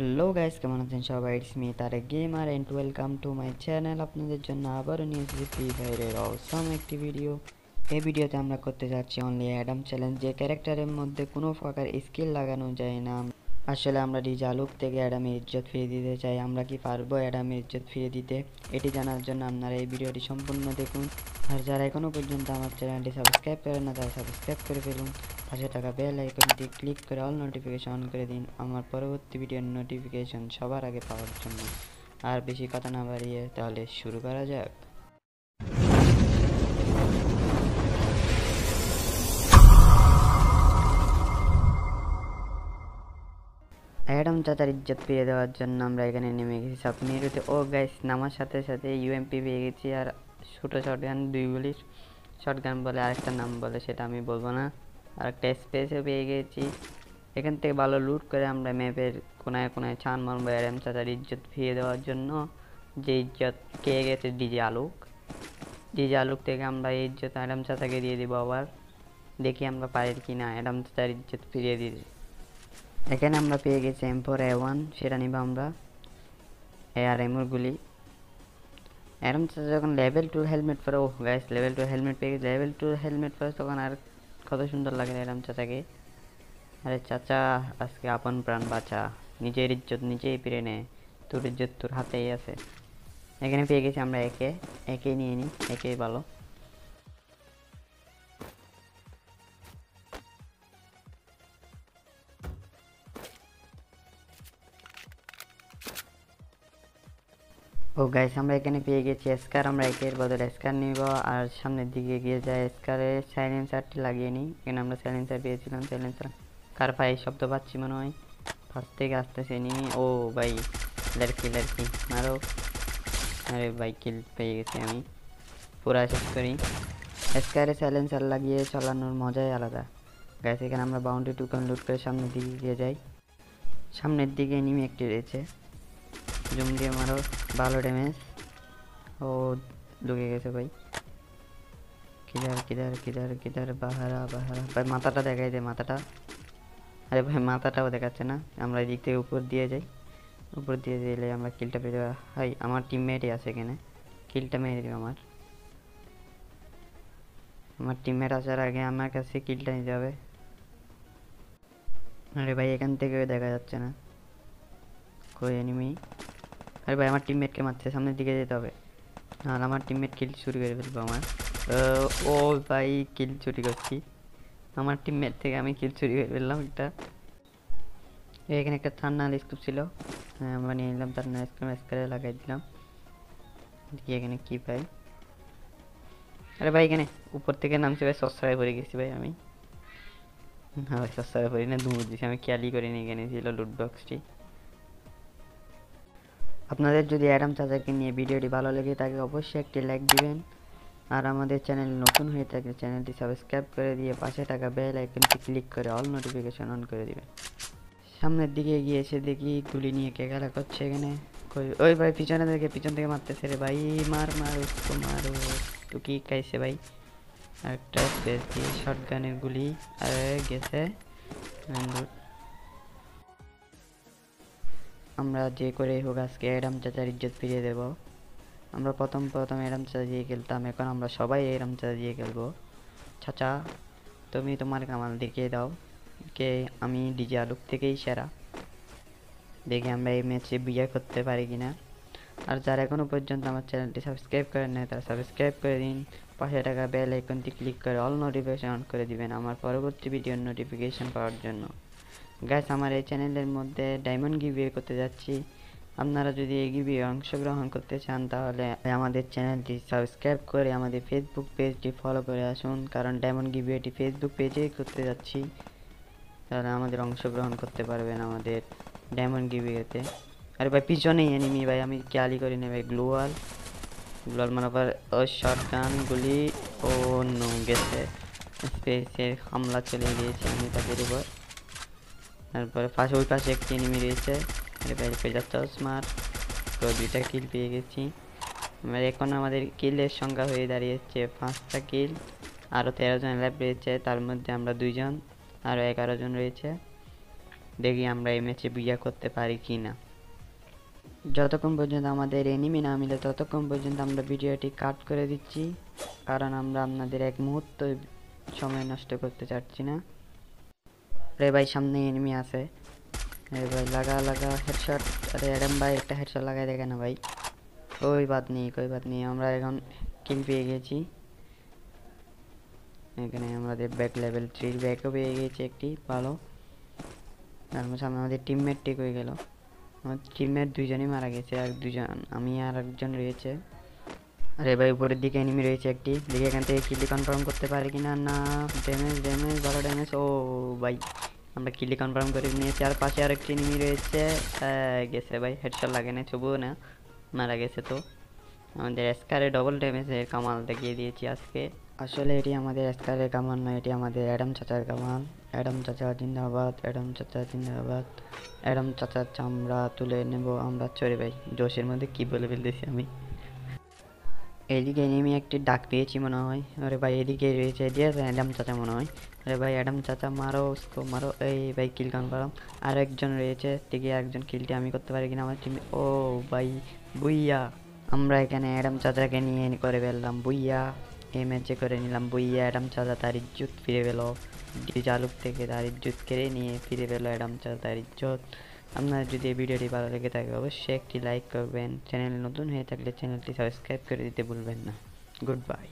Hello guys কেমন আছেন সবাই? It's me game gamer and welcome to my channel আপনাদের জন্য আবারও নিয়ে এসেছি ফ্রি ফায়ারের অসম একটি ভিডিও এই ভিডিওতে আমরা করতে যাচ্ছি অনলি অ্যাডাম চ্যালেঞ্জ যে ক্যারেক্টারের মধ্যে কোনো প্রকার স্কিল লাগানো যায় না। আসলে আমরা রিজালুক থেকে অ্যাডামের ইজ্জত ফিরিয়ে দিতে চাই। আমরা কি পারব অ্যাডামের ইজ্জত ফিরিয়ে দিতে? এটি জানার জন্য আপনারা এই ভিডিওটি সম্পূর্ণ দেখুন। আর যারা এখনও পর্যন্ত আমার চ্যানেলটি সাবস্ক্রাইব করেন না, তারা সাবস্ক্রাইব করে ফেলুন। পাশে থাকা বেল আইকনটি ক্লিক করে অল নোটিফিকেশন অন করে দিন। আমার পরবর্তী ভিডিওর নোটিফিকেশন সবার আগে পাওয়ার জন্য। আর বেশি কথা না বাড়িয়ে তাহলে শুরু করা যাক। অ্যাডাম চাচার ইজ্জত ফিরিয়ে দেওয়ার জন্য আমরা এখানে নেমে গেছি। সব মেরুতে ও গাইস নামার সাথে সাথে ইউএমপি পেয়ে গেছি আর ছোটো শটগান দুইগুলির শটগান বলে আরেকটা নাম বলে, সেটা আমি বলব না। আর একটা স্পেসও পেয়ে গেছি। এখান থেকে ভালো লুট করে আমরা ম্যাপের কোনায় কোনায় ছান মারবো অ্যাডাম চাচার ইজ্জত ফিরিয়ে দেওয়ার জন্য যে ইজ্জত কে গেছে ডিজে আলুক। ডিজে আলুক থেকে আমরা এই ইজ্জত অ্যাডাম চাচাকে দিয়ে দিব আবার। দেখি আমরা পারি কি না অ্যাডাম চাচার ইজ্জত ফিরিয়ে দিতে এখানে আমরা পেয়ে গেছি এম ফোর এ ওয়ান সেটা নিব আমরা। এ আর এমোর গুলি এরম যখন লেভেল টু হেলমেট পরে ও গাইস লেভেল টু হেলমেট পেয়ে গেছি। লেভেল টু হেলমেট পরে তখন আর কত সুন্দর লাগে এরম চাচাকে। আরে চাচা, আজকে আপন প্রাণ বাঁচা। নিজের ইজ্জত নিজেই পেরে নে। তোর ইজ্জত তোর হাতেই আছে। এখানে পেয়ে গেছি আমরা একে। একে নিয়ে নিই একেই ভালো। ও গাইস আমরা এখানে পেয়ে গেছি স্কার আমরা একের বদলে স্কার নিব। আর সামনের দিকে গিয়ে যায় স্কারে সাইলেন্সারটি লাগিয়ে নিই। এখানে আমরা সাইলেন্সার পেয়েছিলাম সাইলেন্সার কার পায়ে শব্দ পাচ্ছি মনে হয়? ফার্স্ট থেকে আসতেছে নি। ও ভাই লড়কি লড়কি মারো। আরে ভাই কিল পেয়ে গেছি আমি। পুরা শেষ করি। স্কারে সাইলেন্সার লাগিয়ে চালানোর মজাই আলাদা। গাইস এখানে আমরা বাউন্ডারি টুকান লুট করে সামনের দিকে গিয়ে যাই। সামনের দিকে নিমে একটি রয়েছে। জুম দিয়ে মারো, ভালো ড্যামেজ ও ঢুকে গেছে ভাই। কিদার কিদার কিদার কিদার, বাহারা বাহারা। ভাই মাথাটা দেখাই দে, মাথাটা। আরে ভাই মাথাটাও দেখাচ্ছে না। আমরা এদিক থেকে উপর দিয়ে যাই। উপর দিয়ে দিলে আমরা কিলটা পেয়ে যাব। হাই আমার টিমমেটই আছে এখানে। কিলটা মেরে দেবে আমার। আমার টিমমেট আসার আগে আমার কাছে কিলটা নিতে হবে। আরে ভাই, এখান থেকে দেখা যাচ্ছে না। কই এনিমি আরে ভাই, আমার টিমমেটকে মারছে সামনের দিকে যেতে হবে। আর আমার টিমমেট কিল চুরি করে ফেলব আমার। ও ভাই কিল চুরি করছি। আমার টিমমেট থেকে আমি কিল চুরি করে ফেললাম একটা। এখানে একটা থার্নাল স্কুপ ছিল। হ্যাঁ আমরা নিয়ে নিলাম থার্নাল স্কুপ স্কারে লাগাই দিলাম। দেখি এখানে কি পাই। আরে ভাই, এখানে উপর থেকে নামছে ভাই, সস্তায় পড়ে গেছি ভাই আমি। হ্যাঁ ভাই, সস্তায় পড়ি না দূর দিছি। আমি খেয়ালই করিনি এখানে ছিল লুট বক্সটি আপনাদের যদি অ্যাডাম চাচাকে নিয়ে ভিডিওটি ভালো লেগে থাকে, অবশ্যই একটি লাইক দিবেন। আর আমাদের চ্যানেল নতুন হয়ে থাকলে চ্যানেলটি সাবস্ক্রাইব করে দিয়ে পাশে থাকা বেল আইকনটি ক্লিক করে অল নোটিফিকেশন অন করে দিবেন। সামনের দিকে গিয়ে এসে দেখি গুলি নিয়ে কে খেলা করছে এখানে। ওই ভাই পিছনে থেকে পিছন থেকে মারতেছে রে ভাই। মার মার, উসকো, মারো তো কি খাইছে ভাই? আর একটা শর্ট গানের গুলি, আর গেছে। আমরা যে করে হোক আজকে এরাম চাচার ইজ্জত ফিরিয়ে দেব। আমরা প্রথম প্রথম এরাম চাচা দিয়ে খেলতাম, এখন আমরা সবাই এরাম চাচা দিয়ে খেলব। চাচা, তুমি তোমার কামাল দেখিয়ে দাও, কে আমি ডিজে আলুক থেকেই সেরা। দেখি আমরা এই ম্যাচে বিয়ে করতে পারি কিনা। আর যারা এখনও পর্যন্ত আমার চ্যানেলটি সাবস্ক্রাইব করেন নাই, তারা সাবস্ক্রাইব করে দিন। পাশে টাকা বেল আইকনটি ক্লিক করে অল নোটিফিকেশন অন করে দিবেন আমার পরবর্তী ভিডিওর নোটিফিকেশন পাওয়ার জন্য। গাইস আমার এই চ্যানেলের মধ্যে ডায়মন্ড গিভিয়ে করতে যাচ্ছি। আপনারা যদি এই গিভিয়ে অংশগ্রহণ করতে চান, তাহলে আমাদের চ্যানেলটি সাবস্ক্রাইব করে আমাদের ফেসবুক পেজটি ফলো করে আসুন। কারণ ডায়মন্ড গিভিয়েটি ফেসবুক পেজেই করতে যাচ্ছি। তাহলে আমাদের অংশগ্রহণ করতে পারবেন আমাদের ডায়মন্ড গিভিয়েতে আরে ভাই, পিছনেই এনিমি ভাই, আমি খেয়ালই করি না ভাই, গ্লোয়াল। গ্লোয়াল মানে আবার শর্ট গান ও নো গেছে। স্পেসে হামলা চলে গিয়েছে, আমি তাদের উপর। তারপরে পাশে ওই পাশে একটি এনিমি রয়েছে। স্মার্ট তো দুইটা কিল পেয়ে গেছি। এবার এখন আমাদের কিলের সংখ্যা হয়ে দাঁড়িয়েছে পাঁচটা কিল আরও তেরো জন ল্যাব রয়েছে, তার মধ্যে আমরা দুইজন আরও এগারো জন রয়েছে। দেখি আমরা এই ম্যাচে বিয়া করতে পারি কি না যতক্ষণ পর্যন্ত আমাদের এনিমি না মিলে, ততক্ষণ পর্যন্ত আমরা ভিডিওটি কাট করে দিচ্ছি, কারণ আমরা আপনাদের এক মুহূর্ত সময় নষ্ট করতে চাচ্ছি না। রে ভাই সামনে এনিমি আছে। রে ভাই, লাগা লাগা হেডশট আরে অ্যাডাম ভাই, একটা হেডশট লাগাই দেখে না ভাই? ওই বাদ নেই, কই বাদ নেই, আমরা এখন কিল পেয়ে গেছি। এখানে আমাদের ব্যাক লেভেল থ্রির ব্যাকও পেয়ে গেছি একটি, ভালো। তার মধ্যে সামনে আমাদের টিমমেট ঠিক হয়ে গেল। আমার টিমমেট দুইজনই মারা গেছে, আর দুজন আমি আর একজন রয়েছে। আরে ভাই, উপরের দিকে এনিমি রয়েছে একটি। দেখি এখান থেকে কিলি কনফার্ম করতে পারি কিনা? না ড্যামেজ ড্যামেজ ভালো ড্যামেজ ও ভাই। আমরা কিলি কনফার্ম করে নিয়েছি। আর পাশে আরেকটি এনিমি রয়েছে গেছে ভাই হেডশট লাগে না তবুও না, মারা গেছে তো। আমাদের স্কারে ডবল ড্যামেজের কামাল দেখিয়ে দিয়েছি আজকে। আসলে এটি আমাদের স্কারের কামাল নয়, এটি আমাদের অ্যাডাম চাচার কামাল। অ্যাডাম চাচা জিন্দাবাদ অ্যাডাম চাচা জিন্দাবাদ। অ্যাডাম চাচার চামড়া তুলে নেব আমরা চলে ভাই, জোশের মধ্যে কি বলে ফেলতেছি আমি। এদিকে এনিমি একটি ডাক পেয়েছি মনে হয়। আরে ভাই, এদিকে রয়েছে, এদিকে অ্যাডাম চাচা মনে হয়। আরে ভাই, অ্যাডাম চাচা, মারো উসকো মারো। এই ভাই কিল কনফার্ম আর একজন রয়েছে দিকে একজন কিলটি আমি করতে পারি কিনা আমার টিমে ও ভাই, বুইয়া। আমরা এখানে অ্যাডাম চাচাকে নিয়ে করে ফেললাম, বুইয়া। এই ম্যাচে করে নিলাম, বুইয়া। অ্যাডাম চাচা তার ইজ্জত ফিরে পেল। জালুক থেকে তার ইজ্জত কেড়ে নিয়ে ফিরে পেল অ্যাডাম চাচা তার ইজ্জত। আপনার যদি এই ভিডিওটি ভালো লেগে থাকে, অবশ্যই একটি লাইক করবেন। চ্যানেল নতুন হয়ে থাকলে চ্যানেলটি সাবস্ক্রাইব করে দিতে ভুলবেন না। Good bye